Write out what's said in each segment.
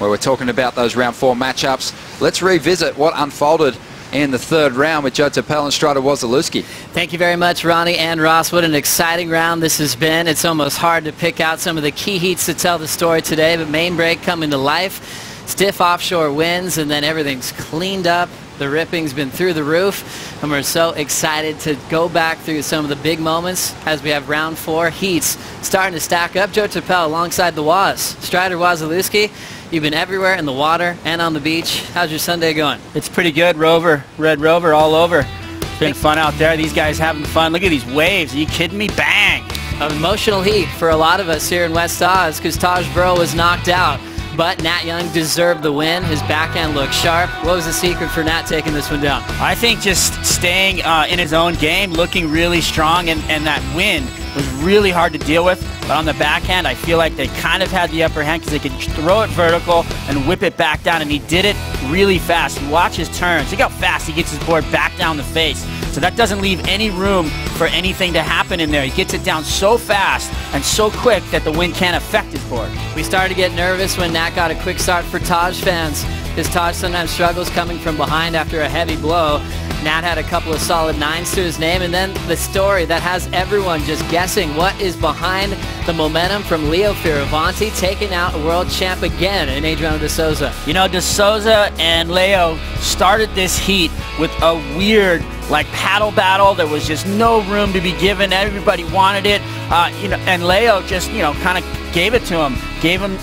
where we're talking about those round four matchups. Let's revisit what unfolded in the third round with Joe Turpel and Strider Wasilewski. Thank you very much, Ronnie and Ross. What an exciting round this has been. It's almost hard to pick out some of the key heats to tell the story today, but main break coming to life. Stiff offshore winds, and then everything's cleaned up. The ripping's been through the roof, and we're so excited to go back through some of the big moments as we have round four heats starting to stack up. Joe Turpel alongside the Waz. Strider Wasilewski, you've been everywhere in the water and on the beach. How's your Sunday going? It's pretty good, Rover. Red Rover all over. It's been fun out there. These guys having fun. Look at these waves. Are you kidding me? Bang! An emotional heat for a lot of us here in West Oz because Taj Burrow was knocked out. But Nat Young deserved the win. His backhand looked sharp. What was the secret for Nat taking this one down? I think just staying uh, in his own game, looking really strong, and, and that win was really hard to deal with. But on the backhand, I feel like they kind of had the upper hand because they could throw it vertical and whip it back down, and he did it really fast. Watch his turns. Look how fast he gets his board back down the face. So that doesn't leave any room for anything to happen in there. He gets it down so fast and so quick that the wind can't affect his board. We started to get nervous when Nat got a quick start for Taj fans because Taj sometimes struggles coming from behind after a heavy blow. Nat had a couple of solid nines to his name, and then the story that has everyone just guessing what is behind the momentum from Leo Fioravanti taking out world champ again in Adriano de Souza. You know, de Souza and Leo started this heat with a weird like paddle battle. There was just no room to be given. Everybody wanted it. Uh, you know, and Leo just you know kind of gave it to him, gave him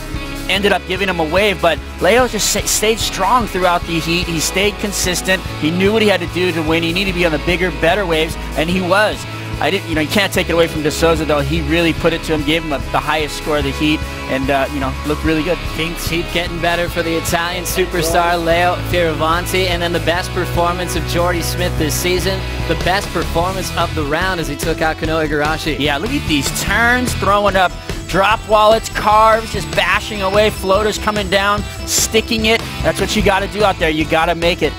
ended up giving him a wave, but Leo just stayed strong throughout the heat. He stayed consistent. He knew what he had to do to win. He needed to be on the bigger, better waves, and he was. I didn't, you know, you can't take it away from De Souza though. He really put it to him, gave him a, the highest score of the heat, and uh, you know, looked really good. King's Heat getting better for the Italian superstar Leo Fioravanti, and then the best performance of Jordy Smith this season, the best performance of the round as he took out Kanoa Igarashi. Yeah, look at these turns, throwing up drop wallets, carves, just bashing away, floaters coming down, sticking it. That's what you got to do out there. You got to make it.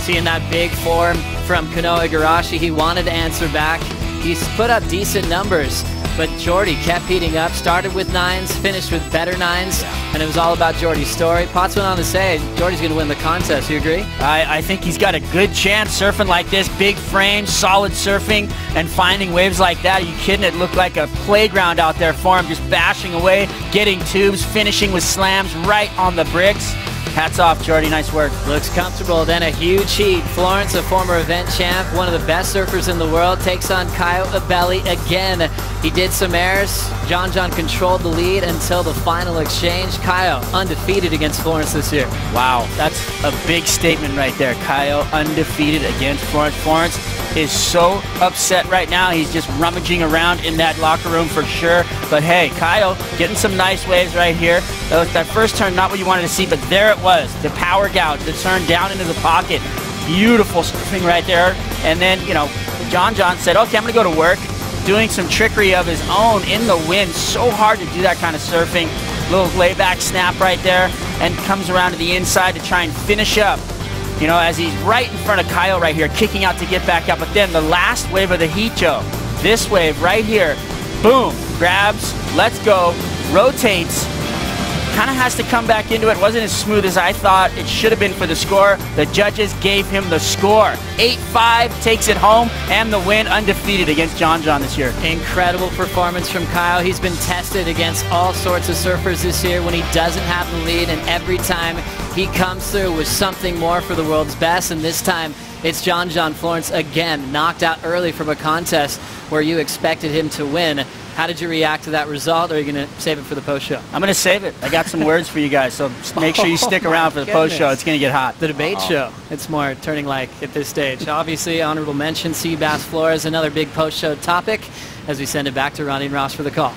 Seeing that big form from Kanoa Igarashi, he wanted to answer back. He's put up decent numbers, but Jordy kept heating up, started with nines, finished with better nines, and it was all about Jordy's story. Pottz went on to say Jordy's going to win the contest. You agree? I, I think he's got a good chance surfing like this. Big frame, solid surfing, and finding waves like that. Are you kidding? It looked like a playground out there for him, just bashing away, getting tubes, finishing with slams right on the bricks. Hats off, Jordy. Nice work. Looks comfortable. Then a huge heat. Florence, a former event champ, one of the best surfers in the world, takes on Caio Ibelli again. He did some airs. John John controlled the lead until the final exchange. Caio undefeated against Florence this year. Wow, that's a big statement right there. Caio undefeated against Florence. Florence is so upset right now. He's just rummaging around in that locker room for sure. But hey, Caio getting some nice waves right here. That first turn, not what you wanted to see, but there it was. The power gouge, the turn down into the pocket. Beautiful surfing right there. And then, you know, John John said, okay, I'm going to go to work. Doing some trickery of his own in the wind. So hard to do that kind of surfing. Little layback snap right there. And comes around to the inside to try and finish up you know, as he's right in front of Caio right here, kicking out to get back up. But then the last wave of the heat, Joe, this wave right here, boom, grabs, lets go, rotates, kind of has to come back into it. Wasn't as smooth as I thought it should have been for the score. The judges gave him the score. 8-5 takes it home and the win undefeated against John John this year. Incredible performance from Caio. He's been tested against all sorts of surfers this year when he doesn't have the lead and every time he comes through with something more for the world's best and this time it's John John Florence again knocked out early from a contest where you expected him to win. How did you react to that result, or are you going to save it for the post show? I'm going to save it. I got some words for you guys, so make sure you stick around for the post show. It's going to get hot. The debate oh. show. It's more turning like at this stage. Obviously, honorable mention, Sea Bass Flores, another big post show topic as we send it back to Ronnie and Ross for the call.